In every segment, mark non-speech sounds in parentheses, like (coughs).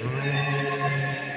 It's.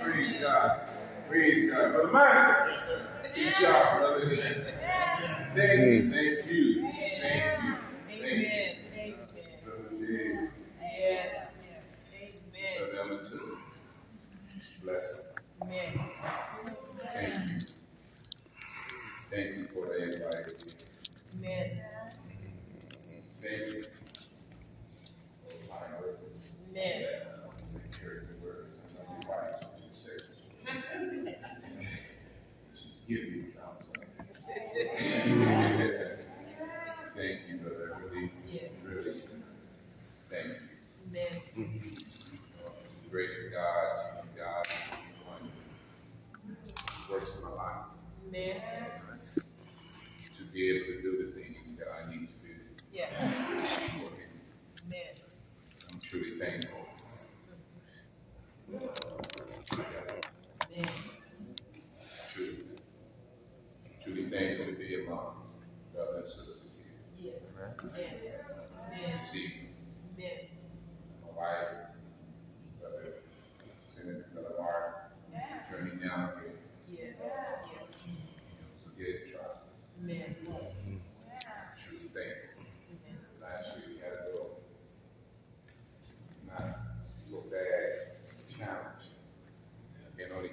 Praise God. Praise God. Brother Mike. Yes, Good job, brother. Thank you. Thank you.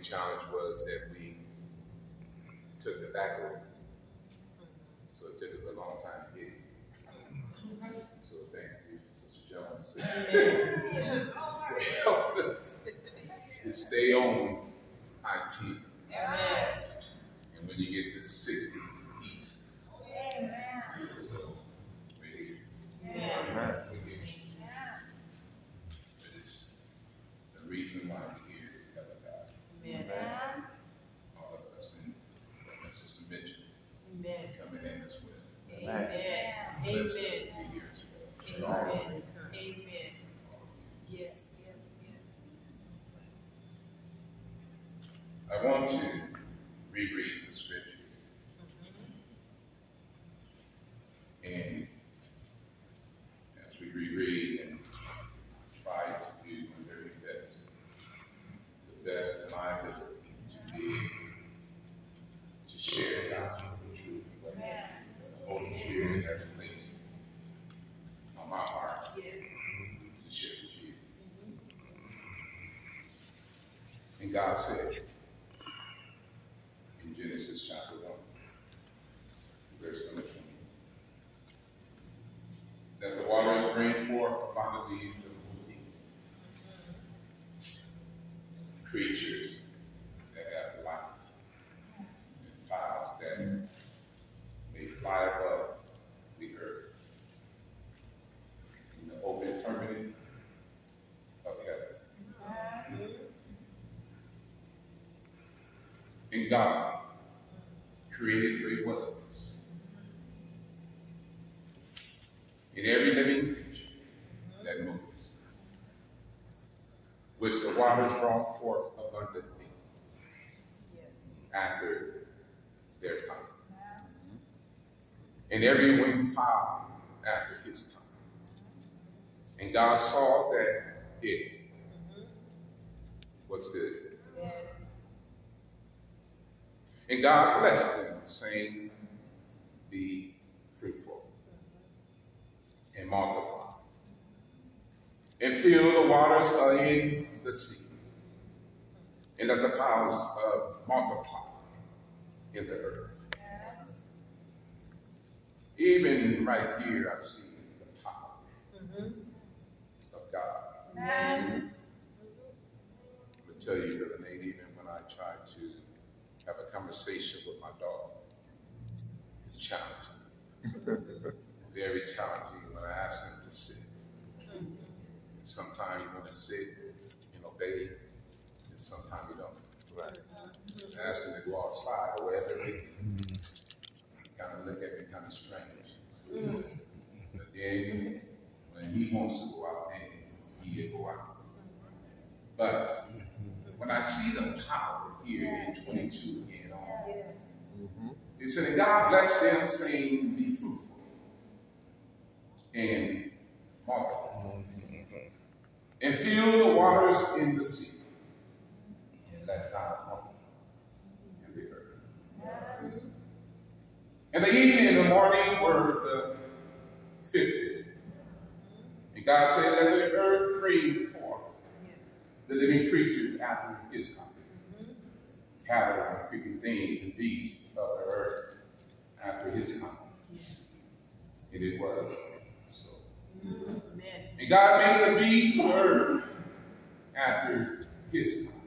Challenge was that we took the back road so it took us a long time to get it. So thank you, Sister Jones, for helping us to stay on IT. And when you get to 60 east, so maybe we get but it's the reason why we're here is because of God. All of us and and Sister Mitchell coming in as well. Amen. Bless Amen. her for years ago. Amen. Amen. Yes, yes, yes. I want to reread the scriptures and as we reread and try to do the very best, the best in my ability to be able to share God's truth, what the Holy Spirit has placed on my heart Yes. to share with you. And God said in Genesis chapter 1, verse number 20, that bring forth abundantly the moving creatures that have life, and fowls that may fly above the earth. In the open firmament of heaven. And God created great wonders in every living creature that moves, which the waters brought forth abundantly after their time. And every winged fowl after his time. And God saw that it was good. And God blessed them, saying, Be fruitful and multiply, and fill the waters in the sea, and let the fowls uh, multiply in the earth. Yes. Even right here, I see the power Mhm. of God. Amen. I'm going to tell you, Brother Nate, even when I try to have a conversation with my dog, it's challenging. (laughs) Very challenging when I ask him to sit. Sometimes you want to sit and and sometimes you don't. Right. Ask him to go outside or wherever he kind of look at me kind of strange. But then when he wants to go out, then he will go out. But when I see the power here in 22 again, Yes. it said, and God blessed them, saying, Be fruitful and multiply, and fill the waters in the sea, and let God multiply in the earth. And the evening and the morning were the fifth day. And God said, Let the earth bring forth the living creatures after his kind, cattle and creeping things and beasts of the earth after his kind. And it was so. And God made the beasts of the earth after his kind,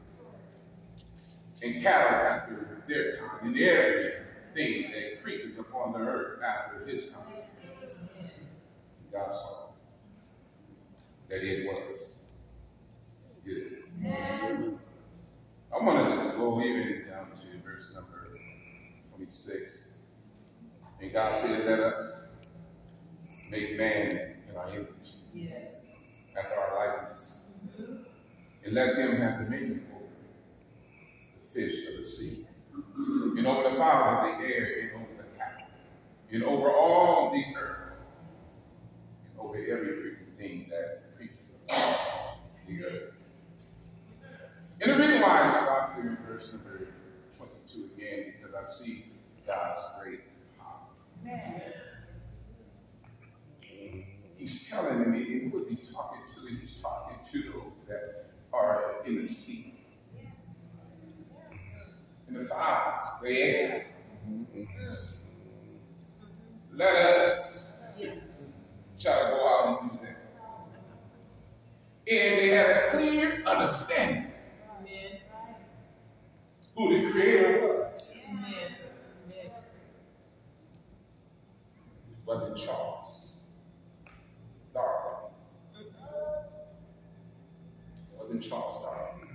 and cattle after their kind, and everything that creepers upon the earth after his kind. And God saw that it was good. I want to just go even down to verse number 26. And God said, Let us make man in our image, Yes. after our likeness, and let them have dominion over the fish of the sea, and over the fowl of the air, and over the cattle, and over all the earth, and over every creeping thing that creeps upon the earth. And the reason why I stopped here in verse number 22 again, because I see God's great power he's telling me. and who is he talking to? He's talking to those that are in the sea. In the fires, they. Mm-hmm. Let us try to go out and do that. And they had a clear understanding who the Creator was. Amen. Brother Charles. Brother Charles Darwin.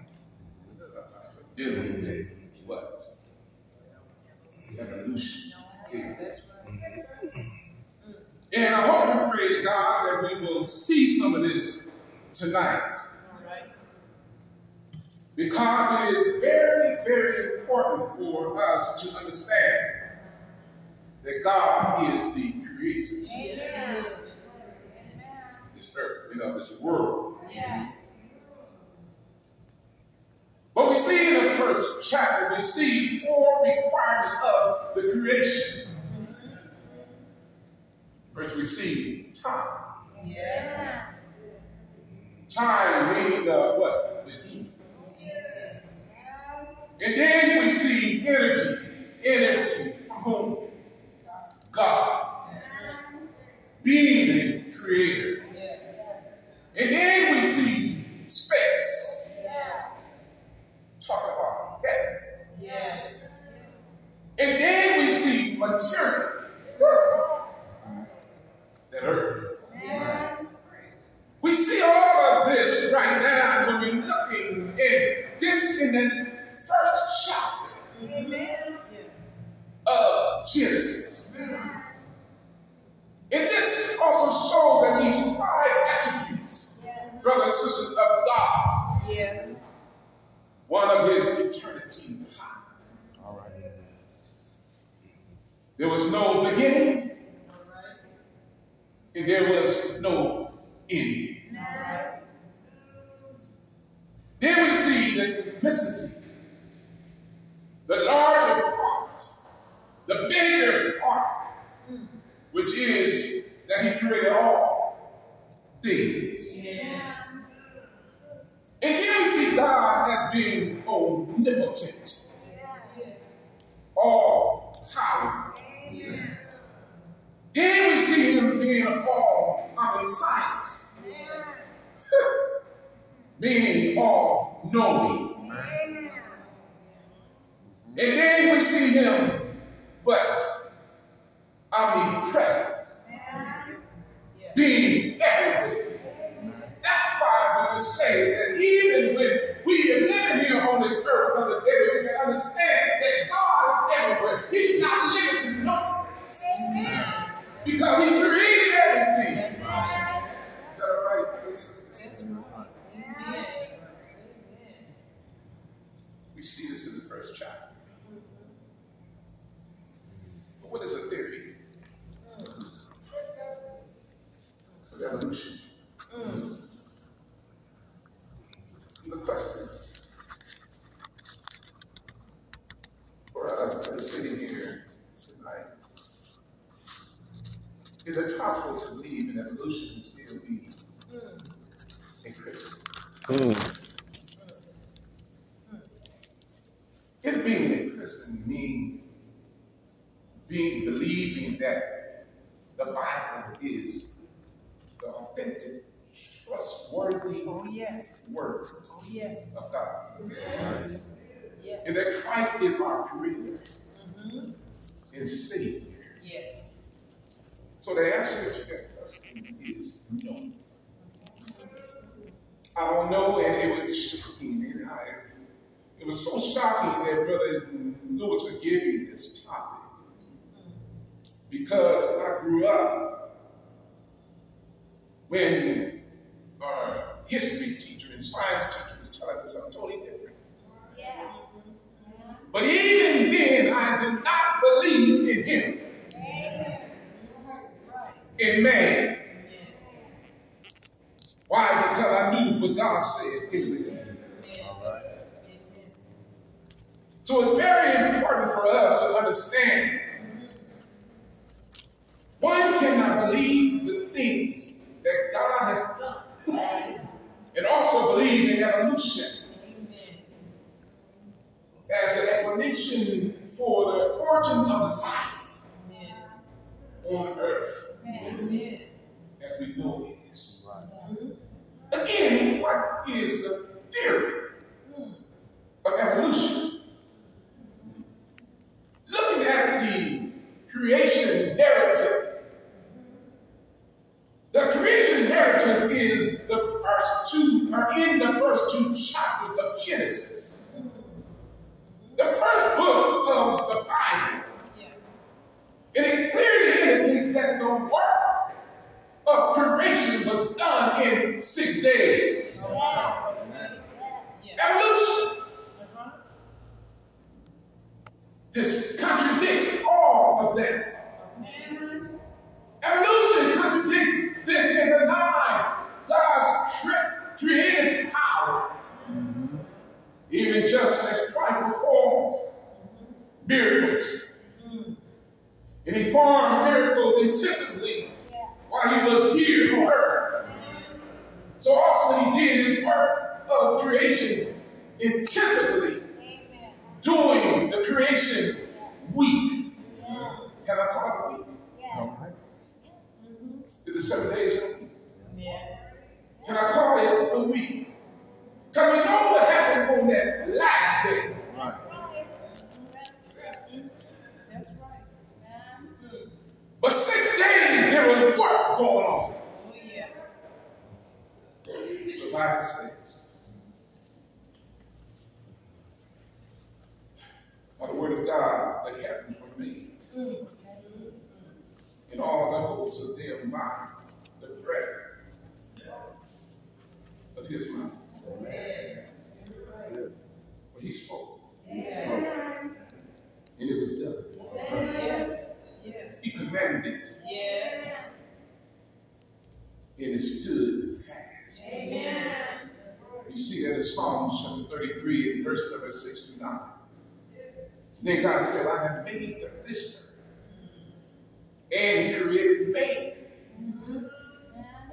Dealing with what? Evolution. Yeah. That's right. And I hope and pray to God that we will see some of this tonight because it is very, very important for us to understand that God is the creator of this earth, you know, this world. Yes. But we see in the first chapter, we see four requirements of the creation. First, we see time. Yes. Time meaning the what? Within. And then we see energy. Energy from whom? God. Being the creator. And then we see space. Yes. Talk about heaven. Yes. And then we see. That earth. Yes. We see all of this right now when we're looking in this in the first chapter Yes. of Genesis. And this also shows that these five attributes, brothers and sisters of God, Yes. one of his eternity power. All right. There was no beginning and there was no end. Then we see the immensity, the larger part, the bigger part, which is that he created all things. Yes. And then we see God as being omnipotent, all powerful. Yes. Then we being all omniscience, (laughs) meaning all knowing. And then we see him, but being present. Being everywhere. That's why we can say that even when we living here on this earth, Brother David, we can understand that God is everywhere. He's not limited to no space. Because he created everything. That's right. Is that all right, brothers and sisters? Amen. We see this in the first chapter. But what is a theory of evolution? The question for us that are sitting here tonight is it possible to believe in evolution and still be a Christian? Mm. If being a Christian means being believing that the Bible is the authentic, trustworthy Oh, yes. word Oh, yes. of God, Yes. and that Christ is our creator Mm-hmm. and Savior. Yes. So the answer to that question is no. I don't know, and it was shocking. I, it was so shocking that Brother Lewis would give me this topic. Because I grew up when our history teacher and science teacher was telling us something totally different. But even then, I did not believe in him, in man. Amen. Why? Because I knew what God said in the beginning. Amen. All right. Amen. So it's very important for us to understand one cannot believe the things that God has done and also believe in evolution. As an explanation for the origin of life on earth as we know it is. Again, what is the theory of evolution? Looking at the creation narrative the creation narrative is the first two, or in the first two chapters of Genesis. The first book of the Bible. And it clearly indicates that the work of creation was done in six days. Amen. Yeah. Evolution. Uh-huh. This contradicts all of that. Evolution contradicts this and denies God's cre- creative power. Even just as Christ performed miracles. And he performed miracles intensively while he was here on earth. So also he did his work of creation intensively, doing the creation week. Can I call it a week? All right. Did the seven days a week? Yes. Can I call it a week? Because we know what happened on that last day. Right. That's right. But six days there was work going on. Oh, yes. The Bible says. By the word of God, the heavens were made. And all the hosts of them by the breath of his mouth. Amen. When he spoke. Yes. And it was done. Yes. Yes. He commanded it. Yes. And it stood fast. Amen. You see that in Psalms chapter 33 and verse number 6 to 9. Then God said, I have made the this and he created man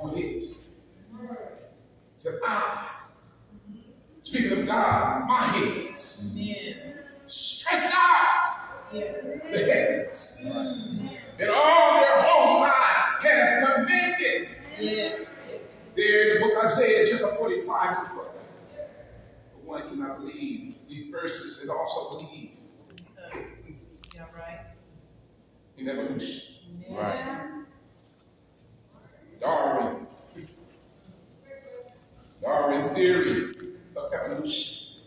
on it. Said, I, speaking of God, my hands Amen. stretched out Yes. the heavens. And all their hosts I have commanded. There in the book Isaiah, chapter 45 and 12. But one cannot believe these verses and also believe yeah, right. in evolution. Amen. Darwin. Darwin theory of evolution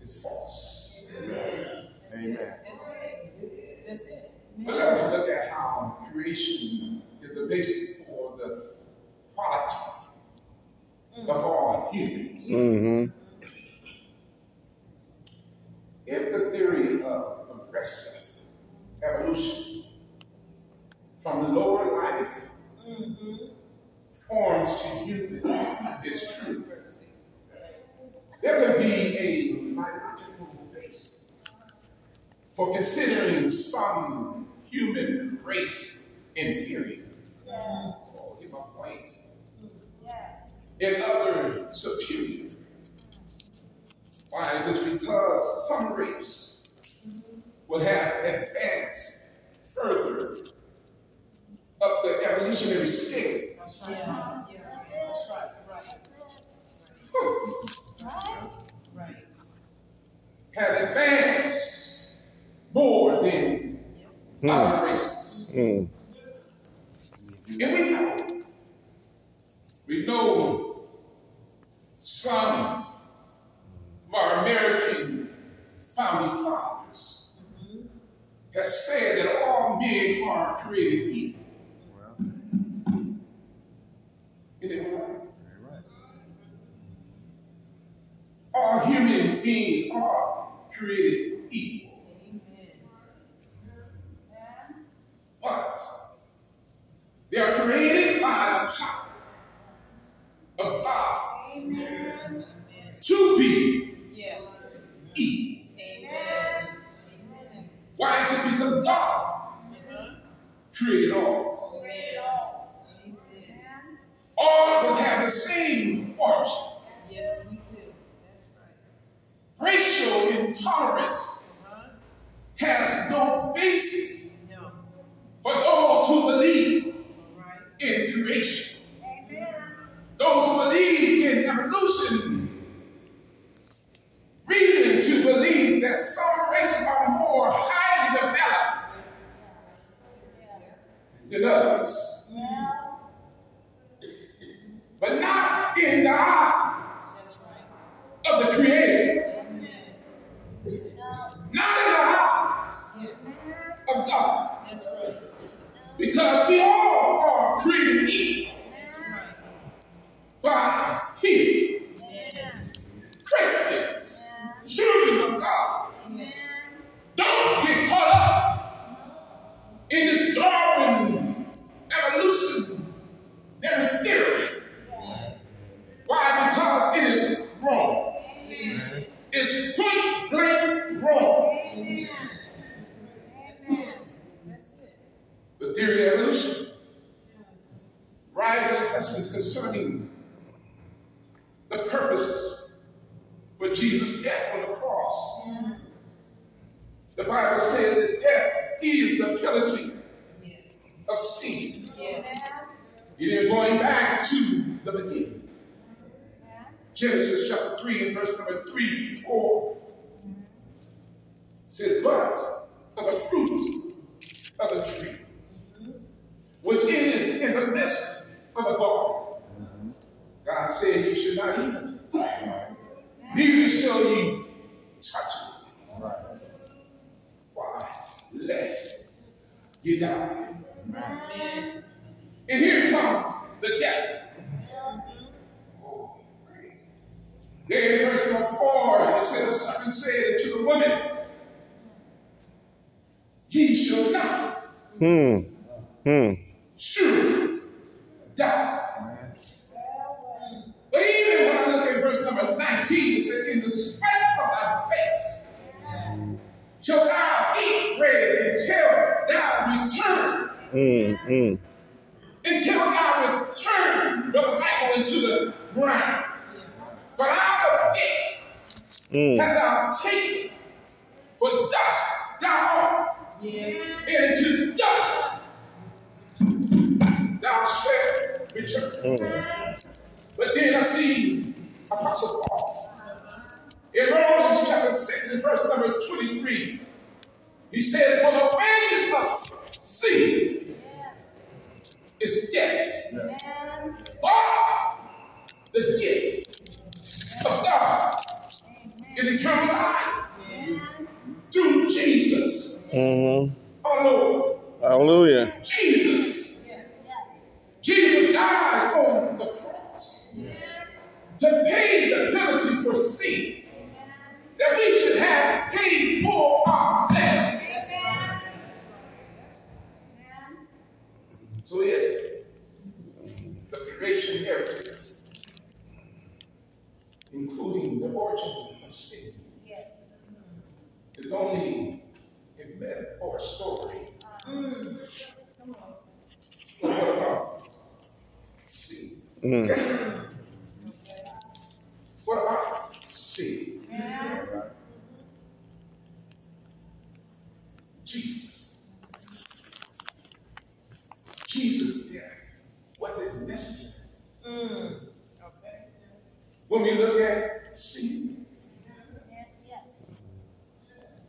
is false. Amen. That's Amen. it. That's it. That's it. But let us look at how creation is the basis for the quality of all humans. Mm-hmm. If the theory of progressive evolution from lower life Mm-hmm. forms to humans is true, there could be a biological basis for considering some human race inferior. Oh, get my point. And other superior. Why? Just because some race will have advanced further up the evolutionary scale. That's right. Yeah. Yeah. That's right. Right. Right. Have advanced more than other races. Mm. And we know, we know some of our American founding fathers have said that all men are created equal. Well, Isn't it right? very right. All human beings are created equal. Amen. But they are created by the power of God Amen. to be Yes. equal. Amen. Amen. Why? Just because God Uh-huh. created all. Amen. All of us have the same origin. Yes, we do. That's right. Racial intolerance Uh-huh. has no basis No. for those who believe All right. in creation. Those who believe in evolution reason to believe that some races Because we all are created equal That's right. By Him. Yes. Christians, children of God, Yes. don't get caught up in this Darwin evolution theory. Yes. Why? Because it is wrong. Amen. It's point blank wrong. Amen. Amen. That's it. The theory of evolution. Writers' lessons concerning the purpose for Jesus' death on the cross. The Bible says that death is the penalty Yes. of sin. Yes. It is going back to the beginning. Genesis chapter 3 and verse number 3 through 4 says, But of the fruit of the tree, which is in the midst of the garden, God said, You should not eat it, neither shall you touch it. Why? Lest you die. Amen. And here comes the devil. There in verse number four, it says, the serpent said to the woman, Ye shall not Hmm. Hmm. surely die. But even when I look at verse number 19, it says, In the sweat of thy face shall thou eat bread until thou return Hmm. Hmm. until I return, Brother into the ground. For out of it Hmm. hast thou taken, for dust thou art, Yes. and into dust thou shalt return. But then I see Apostle Paul in Romans chapter 6 and verse number 23. He says, For the wages of sin is death. But the gift of God is eternal life through Jesus, Mm-hmm. our Lord. Hallelujah. Jesus. Jesus died on the cross to pay the penalty for sin that we should have paid for ourselves. So if the creation narrative, including the origin of sin, is only a myth or a story, what about sin? Mm. (coughs) What about sin? Jesus. Jesus' death. Was it necessary? Mm. Okay. When we look at sin,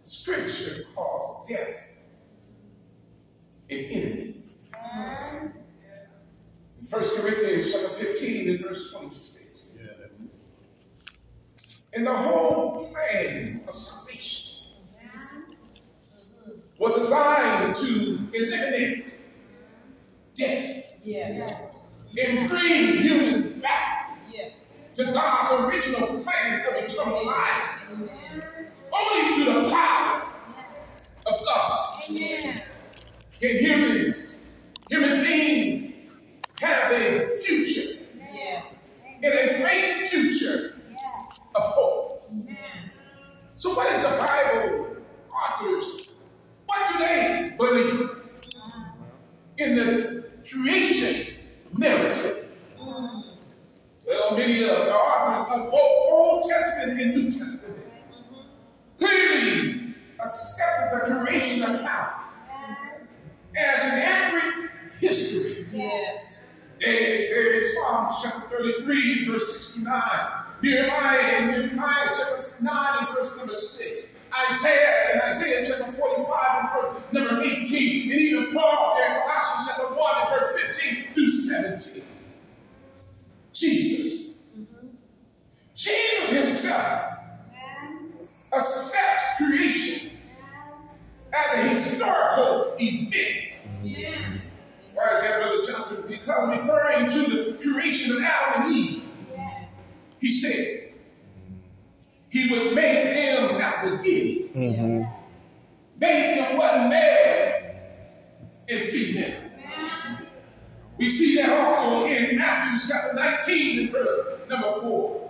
Scripture calls death an enemy. In 1 Corinthians chapter 15 and verse 26. And the whole plan of salvation was designed to eliminate death Yes. and bring humans back Yes. to God's original plan of eternal life Amen. only through the power of God. Amen. Can humans, human beings, have a future Yes. and a great future of hope? Amen. So, what is the Bible authors? What do they believe uh-huh. in the creation narrative? Mm-hmm. Well, many uh, of the authors of both Old Testament and New Testament mm-hmm. clearly accepted the creation account as an accurate history. Yes. David, David, Psalms chapter 33, verse 69. Nehemiah and Nehemiah chapter 9 and verse number 6. Isaiah and Isaiah chapter 45 and verse number 18, and even Paul in Colossians chapter 1 and verse 15 through 17. Jesus. Jesus himself yeah. accepts creation as a historical event. Yeah. Why is that, Brother Johnson? Because referring to the creation of Adam and Eve, he said, he was made him after Gideon. Mm-hmm. Made him what male and female. We see that also in Matthew chapter 19 and verse number 4.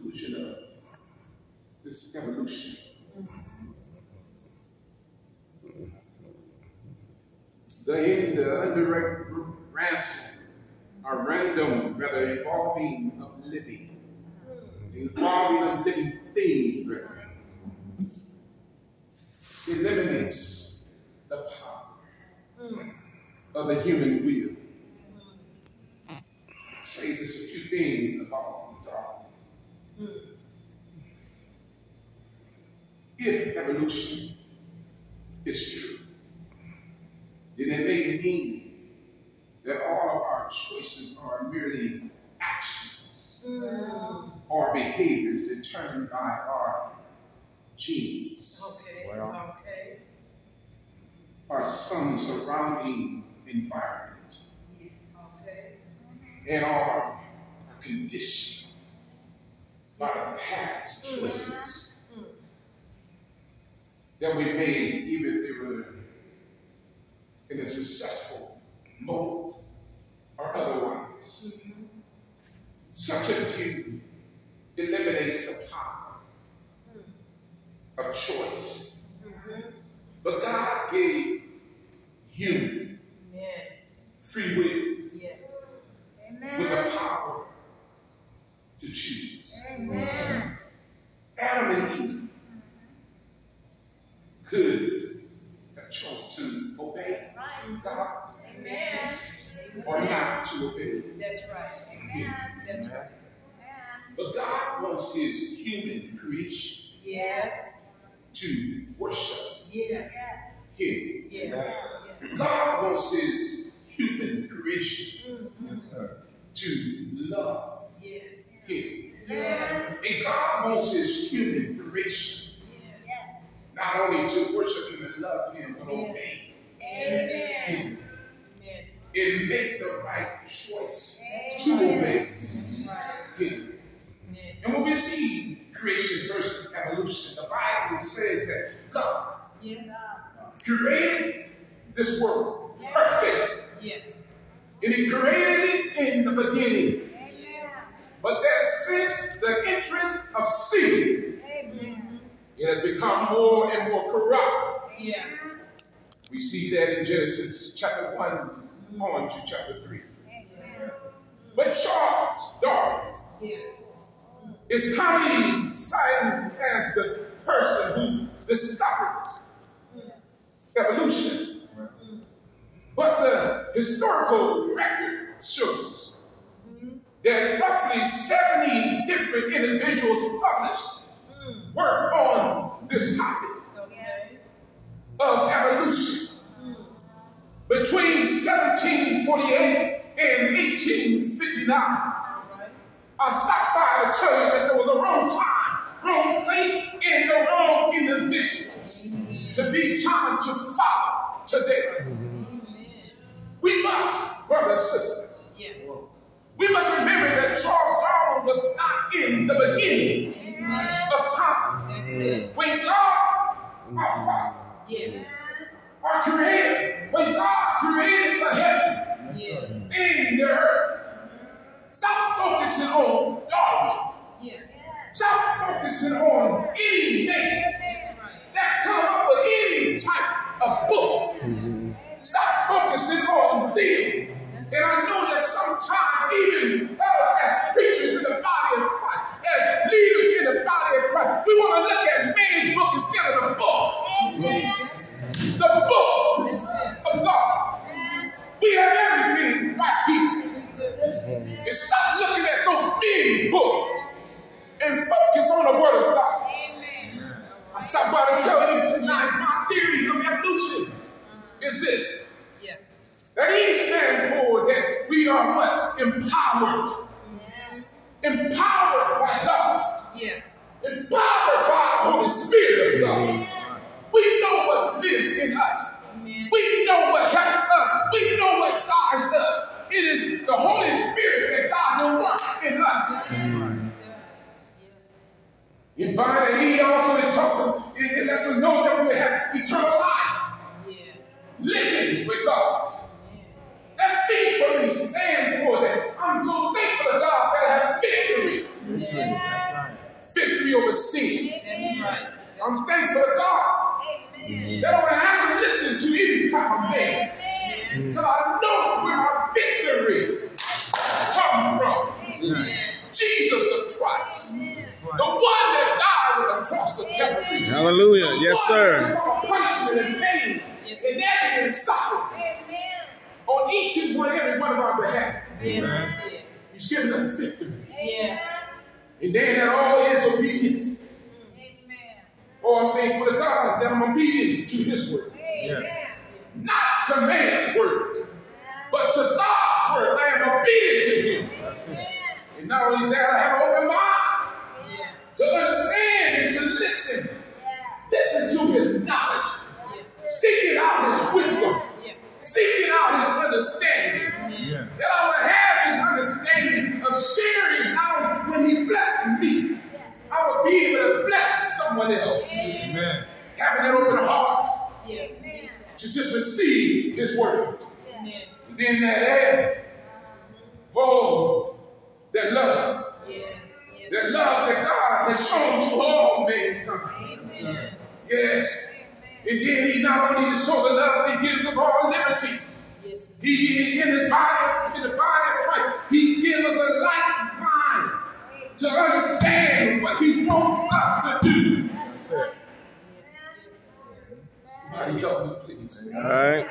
conclusion of this evolution. The end, the indirect ransom, a random, rather, involving of living, involving of living things, rather, eliminates the power of the human will. revolution is true, then it may mean that all of our choices are merely actions mm. or behaviors determined by our genes. Okay. Well, okay. Or some surrounding environment. Okay. And our condition by our past choices that we made even through in a successful moment or otherwise. Such a view eliminates the power of choice. But God gave human Amen. free will yes. Amen. with the power to choose. Amen. Adam and Eve could have chosen to obey God Amen. or not to obey. That's right. That's right. But God wants his human creation Yes. to worship Yes. him. Yes. Yes. God wants his human creation mm-hmm. Yes, to love Yes. him. Yes. And God wants his human creation Yes. Not only to worship him and love him, but obey Amen. him Amen. and make the right choice to obey him. And when we see creation versus evolution, the Bible says that God Yes. created this world perfect, Yes. and He created it in the beginning. But that since the entrance of sin, it has become more and more corrupt. Yeah. We see that in Genesis chapter 1 on to chapter 3. But Charles Darwin Yeah. is commonly cited as the person who discovered evolution. But the historical record shows mm-hmm. that roughly 70 different individuals published work on this topic of evolution between 1748 and 1859. I stopped by to tell you that there was a wrong time, wrong place, and the wrong individual to be trying to follow today. We must, brothers and sisters, Yes. we must remember that Charles Darwin was not in the beginning of time. That's it. When God, our Father, our Creator, Because I know where my victory comes from. Yeah. Jesus the Christ. The one that died on the cross of Calvary. Hallelujah. The Yes, one that sir. took our punishment and pain and agony and suffering on each and one, every one of our behalf. Yes. He's given us victory. Yes. And then that all is obedience. Oh, I'm thankful to God that I'm obedient to his word. Yes. To man's word, but to God's word. I am obedient to him. And not only that, I have an open mind to understand and to listen. Listen to his knowledge. Seeking out his wisdom. Seeking out his understanding. That I will have an understanding of sharing out when he blesses me. I will be able to bless someone else. Amen. Having that open heart Yeah. To just receive his word. Amen. And then that air, oh, that love. Yes. Yes. That love that God has shown to all mankind. Amen. Yes. And then he not only shows the love, but he gives us all liberty. Yes, he He in his body, in the body of Christ, he gives us a like mind to understand what he wants us to do. It. Somebody help me, please. All right.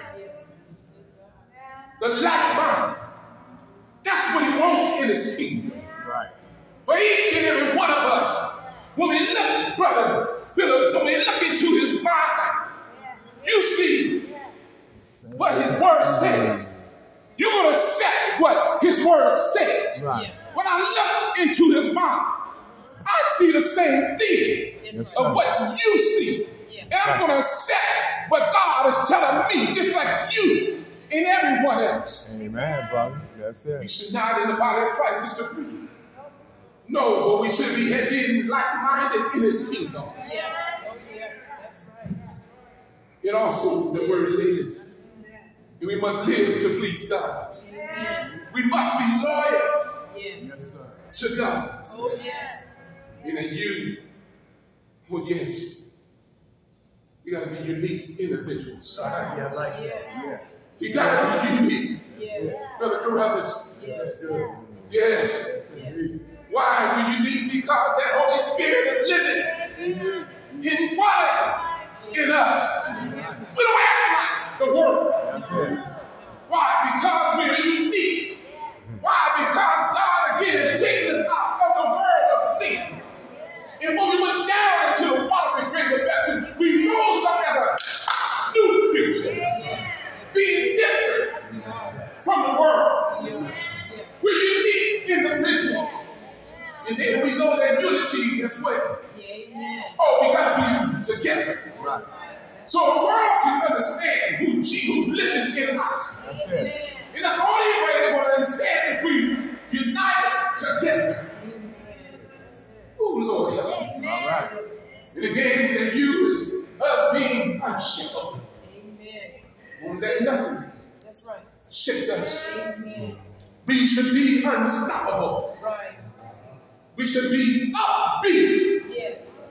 The like mind. That's what he wants in his kingdom. Right. For each and every one of us, when we look, brother Philip, when we look into his mind, you see what his word says. You're going to accept what his word says. Right. When I look into his mind, I see the same thing Yes, of what you see. And I'm going to accept what God is telling me, just like you and everyone else. Amen, brother. That's We it. should not, in the body of Christ, disagree. No, but we should be being like-minded in his kingdom. Yeah. Oh, yes, that's right. And also the word live. Do. And we must live to please God. Amen. We must be loyal Yes. Yes, sir. to God. Oh, yes. And then you, oh yes, we gotta be unique individuals. Ah, yeah, I like Yes. You gotta be unique, Yes. Brother Carruthers. Yes. Yes. Yes. Why we unique? Because that Holy Spirit is living, is dwelling in us. We don't act like the world. That's it. Why? Because we are unique. Why? Because God again is taking us out of the world of sin. And when we went down into the water and drank the baptism, we rose up as a new creature, being different from the world. We're unique individuals. And then we know that unity as well. Oh, we gotta be together. Right. So the world can understand who Jesus lives in us. That's it. And that's the only way they're going to understand if we unite together. Oh, Lord, help. All right. And again, that you is us being unshakable. Amen. Won't let nothing That's right. shake us. Amen. We should be unstoppable. Right. We should be upbeat Yes.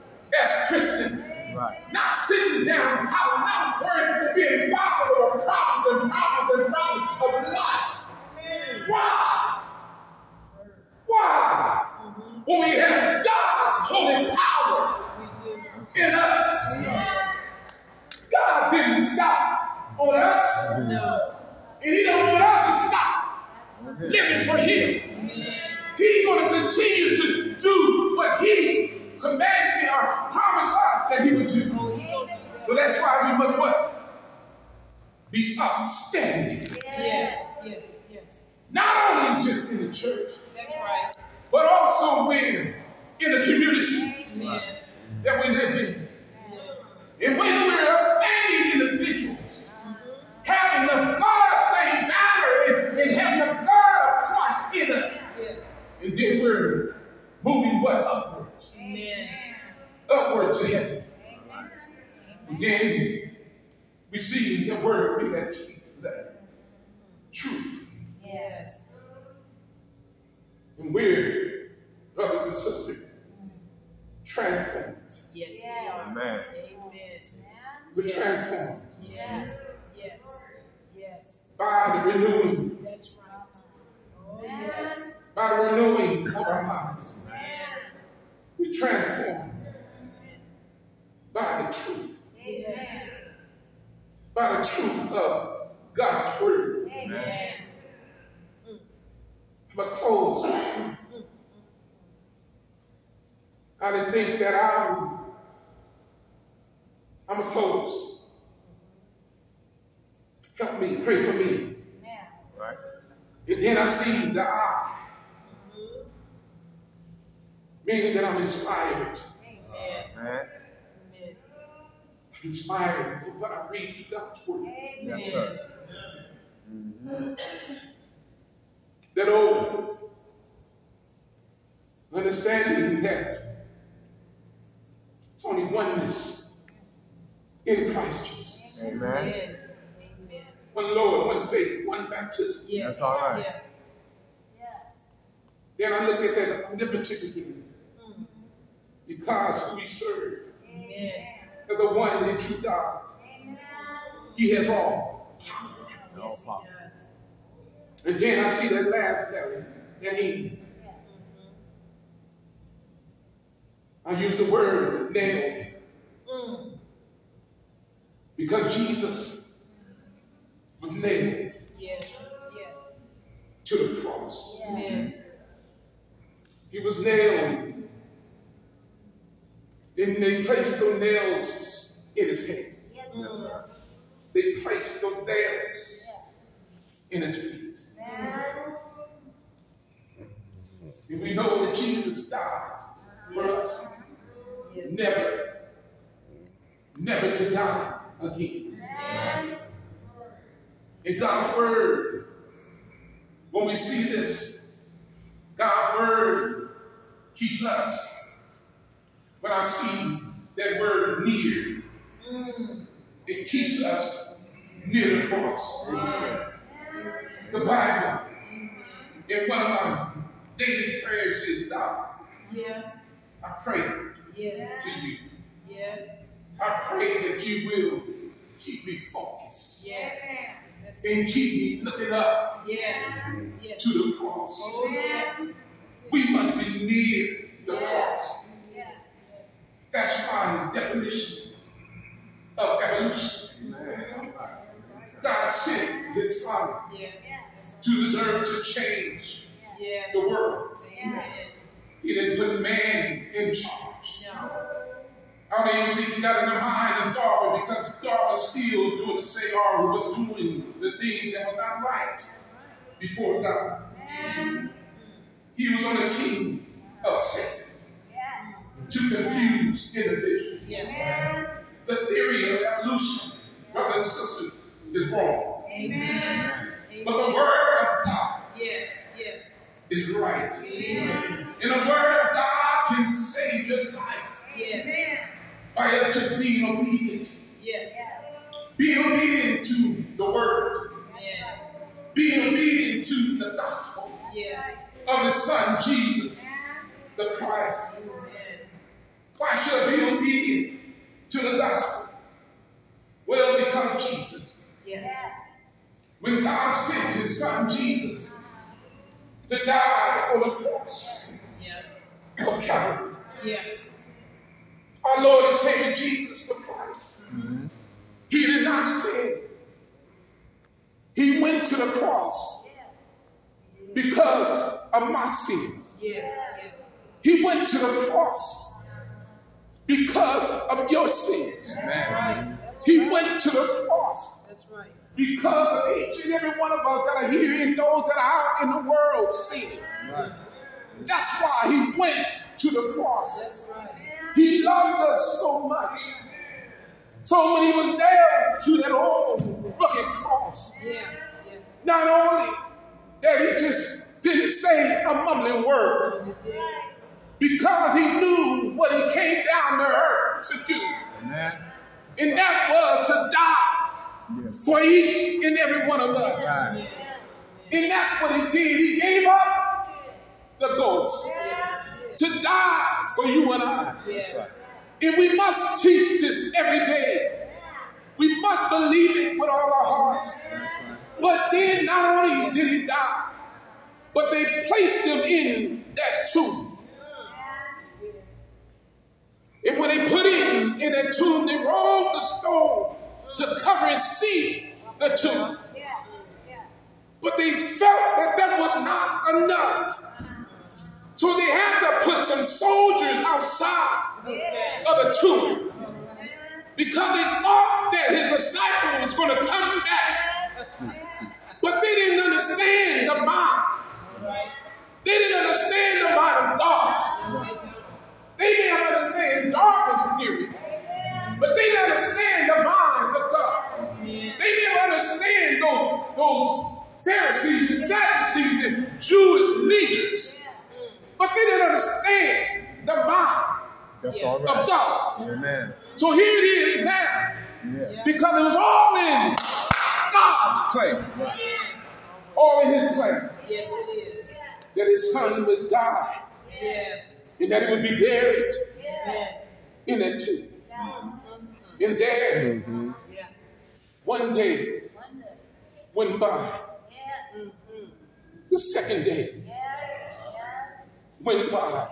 as Christians. Right. Not sitting down, pouting, not worrying, being bothered over problems and problems and problems of life. Why? Why? When we have God holding power We do. In us. God didn't stop on us, No. and He don't want us to stop living for Him. He's going to continue to do what He commanded or promised us that He would do. He gonna do that. So that's why we must what? Be upstanding. Yes. Yes. Yes. Not only just in the church, That's right. but also when in the community Amen. That we live in. And when we're upstanding individuals, having the blood-stained banner and, and having the blood of Christ in us, and then we're moving what? Upward. Amen. Upward to heaven. And then we see the word in that letter. Truth. Yes. And we're, brothers and sisters, transformed. Yes, we are. Amen. Amen. We're transformed Yes. Yes. Yes. by the renewing, That's right. Oh, yes. by the renewing of our minds. We're transformed by the truth, Yes. by the truth of God's word. Amen. I'm going to close. I didn't think that I would. I'm going to close. Help me, pray for me. Right. And then I see the eye, meaning that I'm inspired. Amen. Man. Amen. I'm inspired with what I read in God's word. Yes, sir. Mm-hmm. That old understanding that it's only oneness in Christ Jesus. Amen. Amen. Amen. One Lord, one faith, one baptism. Yes. That's all right. Yes. Then I look at that omnipotent again. Mm. Because who we serve Amen. is the one and true God. He has all. No Yes, problem. he does. And then I see that last letter, that he. I use the word nailed Mm. because Jesus was nailed Yes. Yes. to the cross. He was nailed. And they placed the nails in his head. Mm. They placed the nails in his feet. And we know that Jesus died for us. Yes. Never, never to die again. In God's word, when we see this, God's word keeps us. When I see that word near, it keeps us near the cross. The Bible, in one of my daily prayers, is God, Yes. I pray Yes. to you. Yes. I pray that you will keep me focused Yes. That's- and keep me looking up Yes. Yes. to the cross. Oh, yes. We must be near the cross. Yes. That's my definition of evolution. God sent his son Yes. to deserve to change Yes. the world. Amen. He didn't put man in charge. I don't even think he got in the mind of Darwin because Darwin still doing the same or was doing the thing that was not right before God. He was on a team of Satan to confuse individuals. Yeah. The theory of evolution, brothers and sisters, is wrong. Amen. But the word of God Yes. Yes. is right. Yes. And the word of God can save your life Yes. by just being obedient. Yes. Being obedient to the word. Yeah. Being obedient to the gospel Yes. of his son Jesus, the Christ. Amen. Why should I be obedient to the gospel? Well, because Jesus, Yeah. when God sent his son Jesus to die on the cross Yeah. Of Calvary, Yeah. our Lord and Savior Jesus the Christ, he did not sin. He went to the cross because of my sins. Yes. Yes. He went to the cross because of your sins. Right. He right. went to the cross right. because of each and every one of us that are here and those that are out in the world sinning. That's why he went to the cross. He loved us so much. So when he was nailed to that old rugged cross, not only that he just didn't say a mumbling word, because he knew what he came down to earth to do. And that was to die for each and every one of us. And that's what he did. He gave up the ghost to die for you and I. And we must teach this every day. We must believe it with all our hearts. But then not only did he die, but they placed him in that tomb. And when they put him in that tomb, they rolled the stone to cover and seal the tomb. But they felt that that was not enough. So they had to put some soldiers outside of the tomb because they thought that his disciple was going to come back. But they didn't understand the mind. They didn't understand the mind of God. They didn't understand Darwin's theory. But they didn't understand the mind of God. They didn't understand those, those Pharisees and Sadducees and Jewish leaders. But they didn't understand the mind That's all of. God. Amen. So here it is now. Yeah. Because it was all in God's plan, all in his plan, Yes, it is. that his son would die Yes. and that he would be buried Yes. in a tomb. Mm-hmm. And there, Mm-hmm. Yeah. one day went by, Mm-hmm. The second day, when God,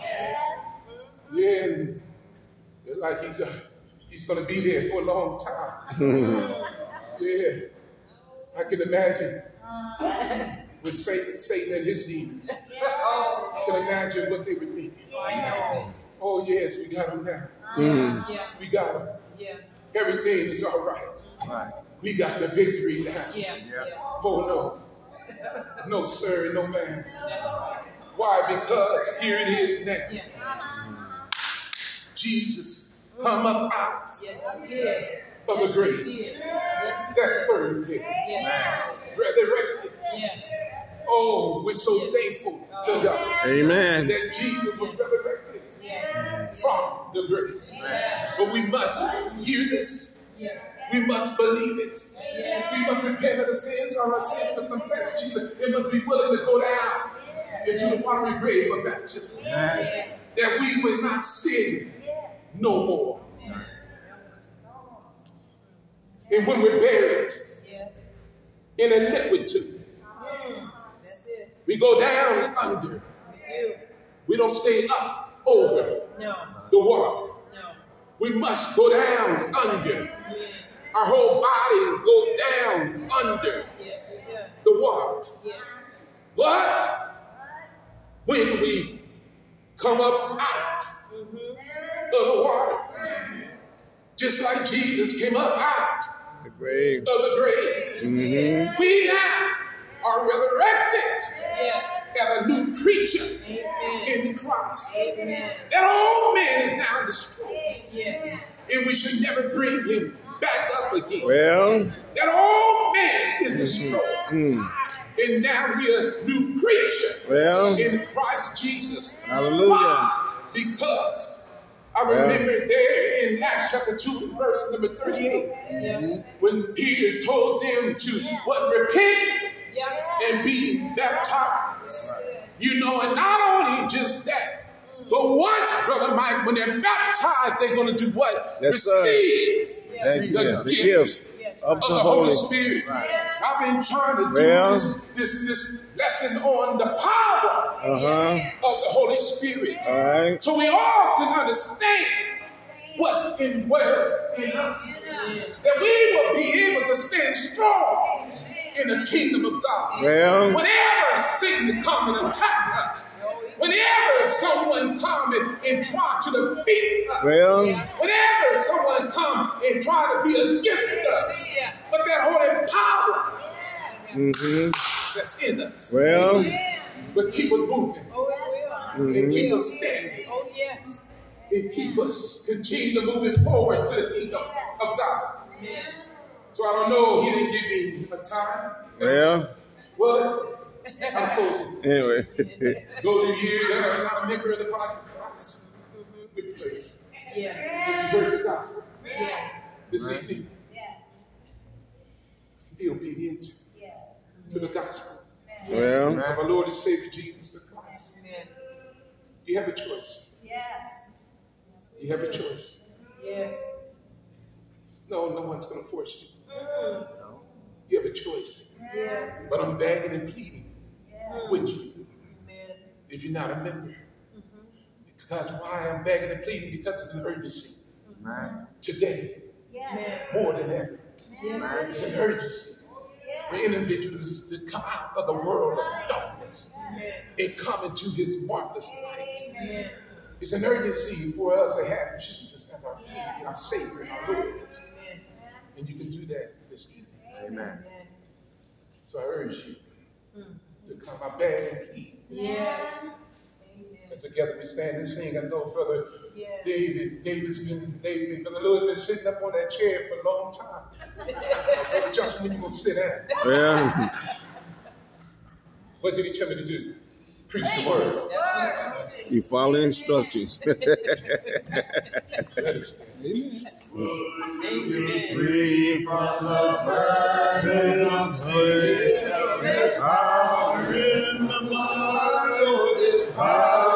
yeah, and like he's uh, he's going to be there for a long time. (laughs) Yeah, I can imagine with Satan, Satan and his demons. I can imagine what they were thinking. Oh yes, we got him now. Mm. We got him. yeah, Everything is all right. Right. We got the victory now. Oh no, no sir, no ma'am. That's right. Why? Because here it is now. Yeah. Jesus come up out Yes, of the Yes, he grave. did. Yes, he That third day, Yes. resurrected. Oh, we're so thankful to oh. God Amen. that Jesus was resurrected from the grave. But we must hear this. We must believe it. Yes. We must repent of the sins, or our sins must confess Jesus. It must be willing to go down into the watery grave of baptism. Yes. That we will not sin no more. And when we're buried Yes. in a liquid tomb, Mm. We go down under. We do. We don't stay up over No. the water. No. We must go down under. Yeah. Our whole body go down under Yes, the water. Yes. But when we come up out Mm-hmm. of the water, just like Jesus came up out The grave. of the grave, Mm-hmm. we now are resurrected Yes. as a new creature Amen. in Christ. Amen. That old man is now destroyed, Yes. and we should never bring him back up again. Well, That old man is destroyed, mm. And now we're a new creature well, in Christ Jesus. hallelujah. Why? Because I remember there in Acts chapter 2, verse number 38, Yeah. when Peter told them to what repent Yeah. and be baptized. You know, and not only just that, but once, Brother Mike, when they're baptized, they're going to do what? Yes. Receive Thank you. the The gift gift Yes. Of of the the Holy Holy Spirit. I've been trying to do Well. this, this, this lesson on the power Uh huh. of the Holy Spirit. All right. So we all can understand what's indwelled in us. That we will be able to stand strong in the kingdom of God. Well, Whenever Satan come and attack us, whenever someone come and, and try to defeat us, well, whenever someone come and try to be against us, Yeah. but that holy power mm-hmm. that's in us Well, will keep us moving Oh, it and keep us standing. Oh, yes. and keep us continue to moving forward to the kingdom of God. Amen. So I don't know, he didn't give me a time. well, What? I'm closing. anyway. (laughs) Those of you that are not a member of the body of Christ, we pray. Yeah. If you heard the gospel Yeah. this evening, be obedient to the gospel Well, of our Lord and Savior Jesus Christ. Amen. You have a choice. Yes. You have a choice. Yes. No, no one's going to force you. Mm. You have a choice. Yes. But I'm begging and pleading with you. If you're not a member. Because why I'm begging and pleading because it's an urgency Amen. today Amen. more than ever. Yes. It's an urgency for individuals to come out of the world of darkness and come into His marvelous light. Amen. It's an urgency for us to have Jesus as our King, our Savior, and our Lord. Amen. And you can do that this evening. Amen. Amen. So I urge you hmm. To come. I beg and plead. Yes. Amen. And together we stand and sing. I know, brother Yes. David, David's been, David, Brother Lewis been sitting up on that chair for a long time. Brother just when you gonna sit down? well, (laughs) What did he tell me to do? Preach the word. That's what it you follow the instructions. (laughs) You understand? Amen. The burden of sin.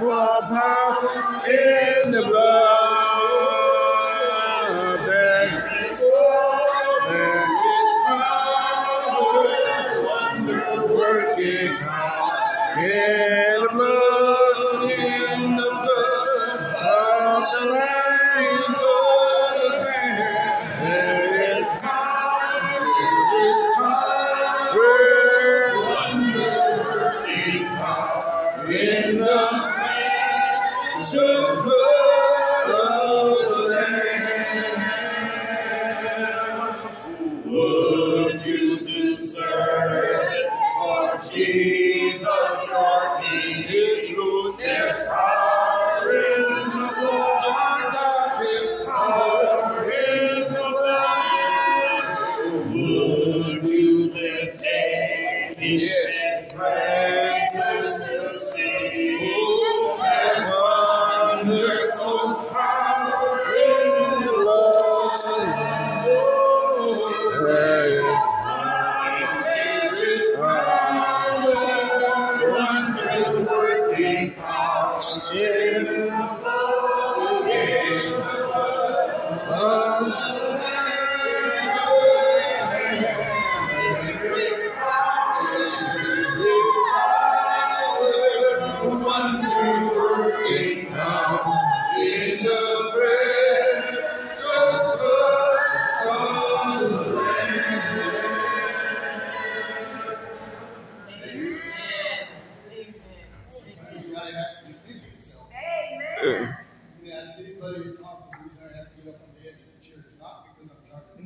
for power in the blood.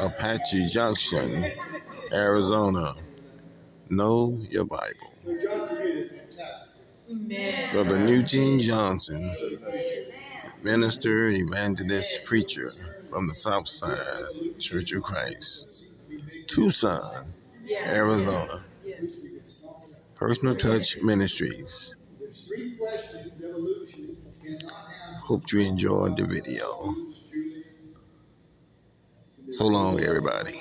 Apache Junction, Arizona. Know your Bible. Brother Eugene Johnson, minister, evangelist, preacher from the South Side Church of Christ, Tucson, Arizona. Personal Touch Ministries. Hope you enjoyed the video. So long, everybody.